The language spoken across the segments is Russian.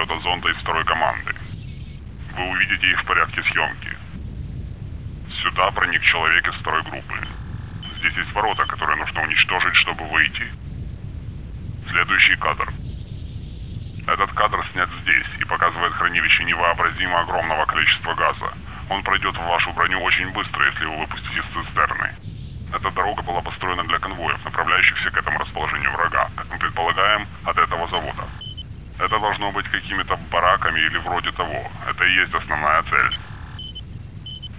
полета зонда из второй команды. Вы увидите их в порядке съемки. Сюда проник человек из второй группы. Здесь есть ворота, которые нужно уничтожить, чтобы выйти. Следующий кадр. Этот кадр снят здесь и показывает хранилище невообразимо огромного количества газа. Он пройдет в вашу броню очень быстро, если вы выпустите из цистерны. Эта дорога была построена для конвоев, направляющихся к этому расположению врага, как мы предполагаем, от этого завода. Это должно быть какими-то бараками или вроде того. Это и есть основная цель.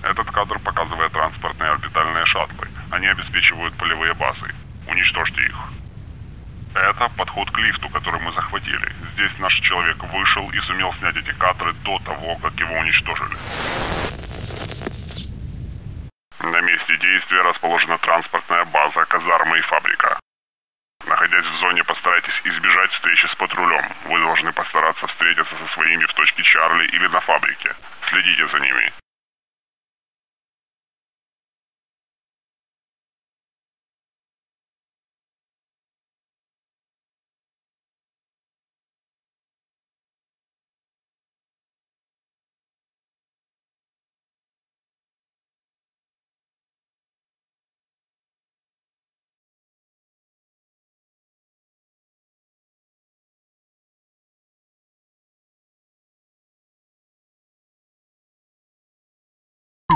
Этот кадр показывает транспортные орбитальные шаттлы. Они обеспечивают полевые базы. Уничтожьте их. Это подход к лифту, который мы захватили. Здесь наш человек вышел и сумел снять эти кадры до того, как его уничтожили. На месте действия расположена транспортная база, казарма и фабрика. Находясь в зоне, постарайтесь избежать встречи с патрулем. Вы должны постараться встретиться со своими в точке Чарли или на фабрике. Следите за ними.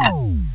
Oh.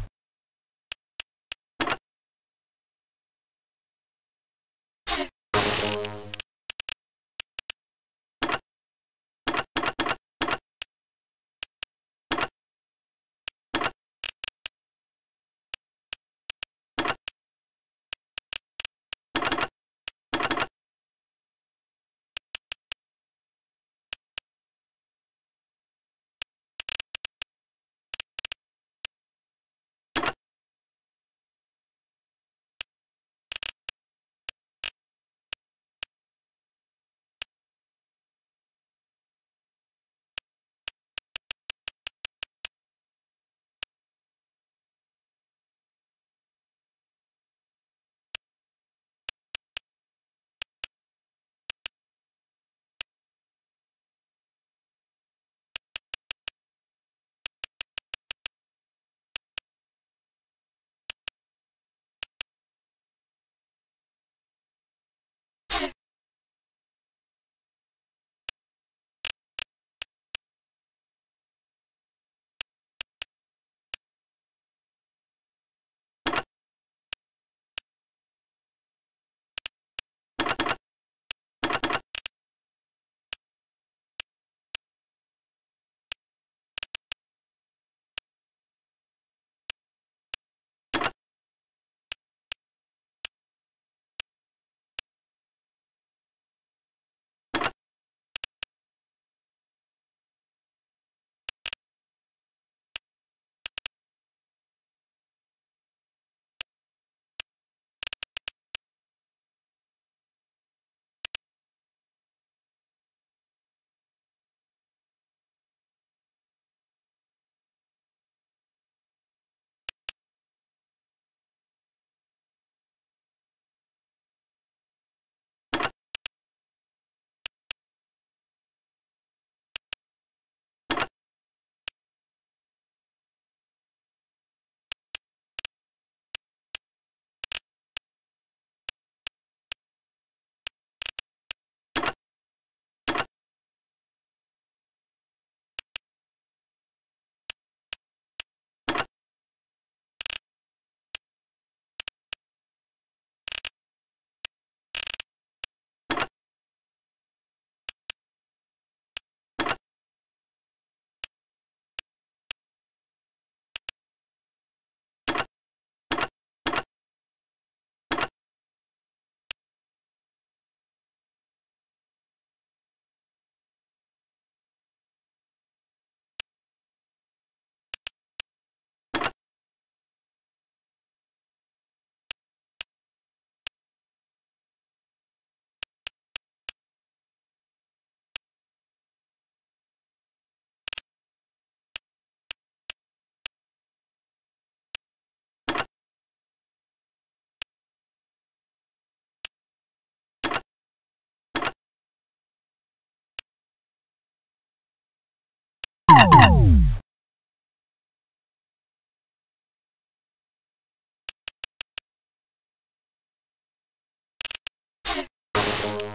you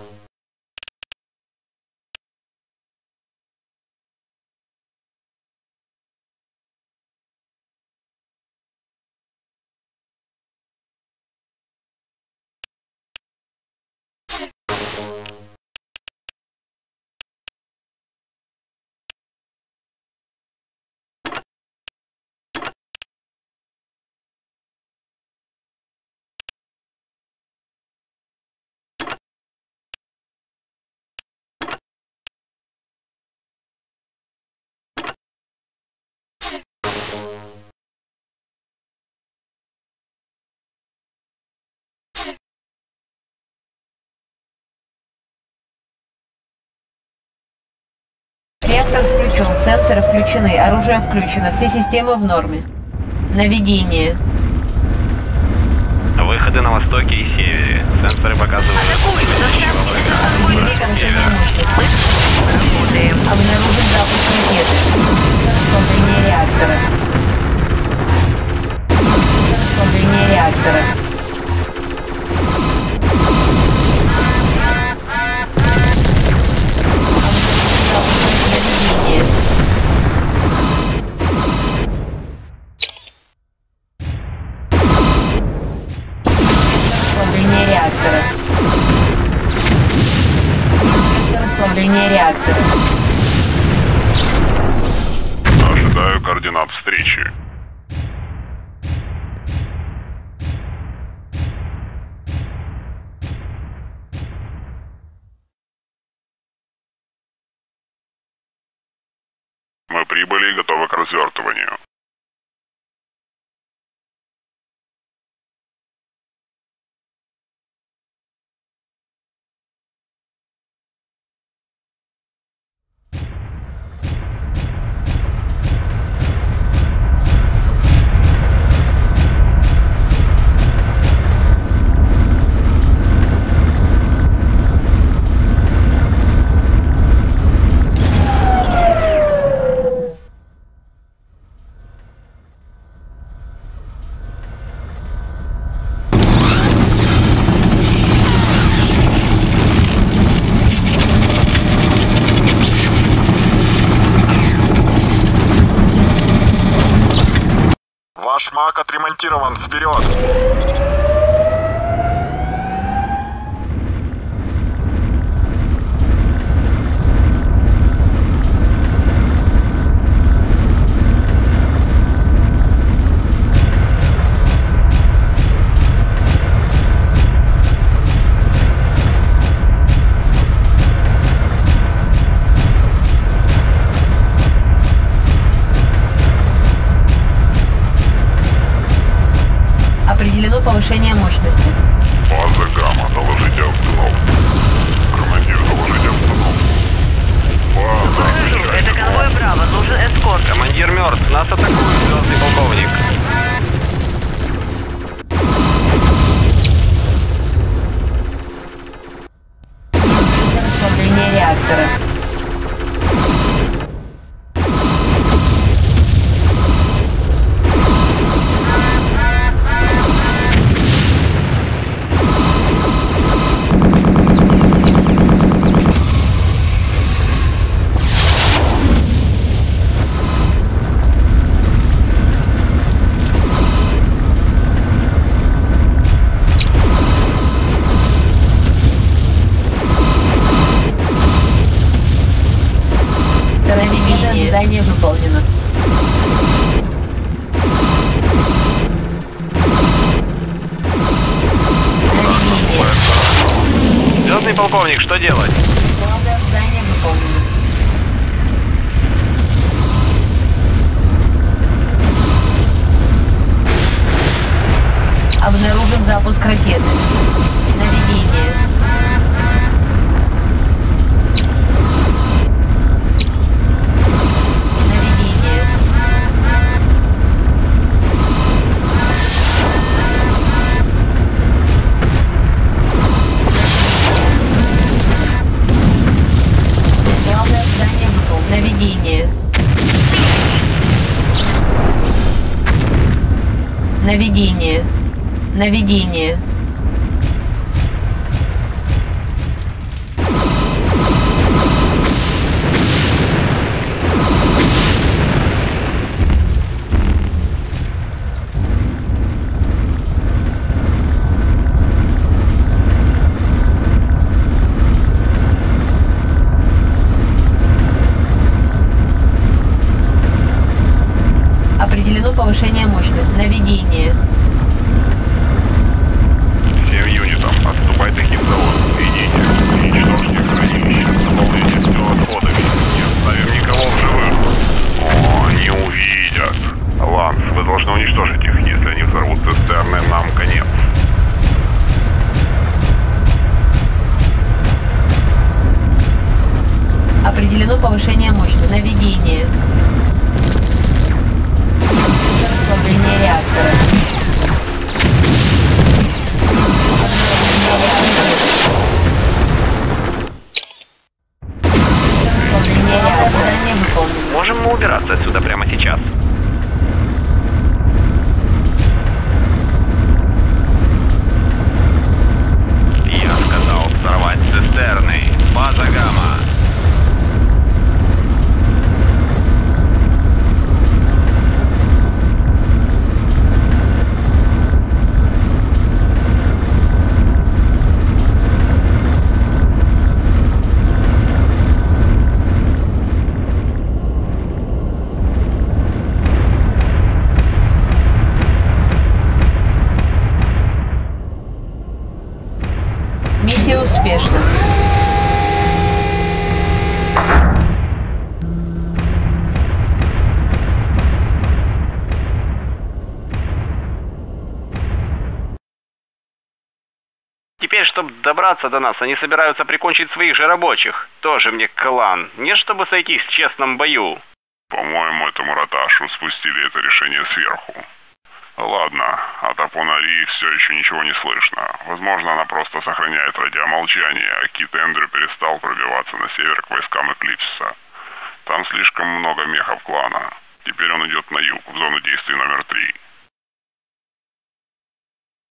Реактор включен, сенсоры включены, оружие включено, все системы в норме. Наведение. Выходы на востоке и севере. Сенсоры показывают. Обнаружен запуск ракеты. Расслабление реактора. Расслабление реактора. Ожидаю координат встречи. Мы прибыли и готовы к развертыванию. Маг отремонтирован. Вперед! Определено повышение мощности. База Гамма, доложите обстановку. Командир, доложите обстановку. База, Вижу, это конвой Браво. Нужен эскорт. Командир мертв. Нас атакует звездный полковник. Расслабление реактора. Полковник, что делать? Обнаружен запуск ракеты. Наведение. Наведение. Добраться до нас, они собираются прикончить своих же рабочих. Тоже мне клан. Не чтобы сойтись в честном бою. По-моему, этому Роташу спустили это решение сверху. Ладно, от Апонари все еще ничего не слышно. Возможно, она просто сохраняет радиомолчание, а Кит Эндрю перестал пробиваться на север к войскам Эклипсиса. Там слишком много мехов клана. Теперь он идет на юг, в зону действий номер три.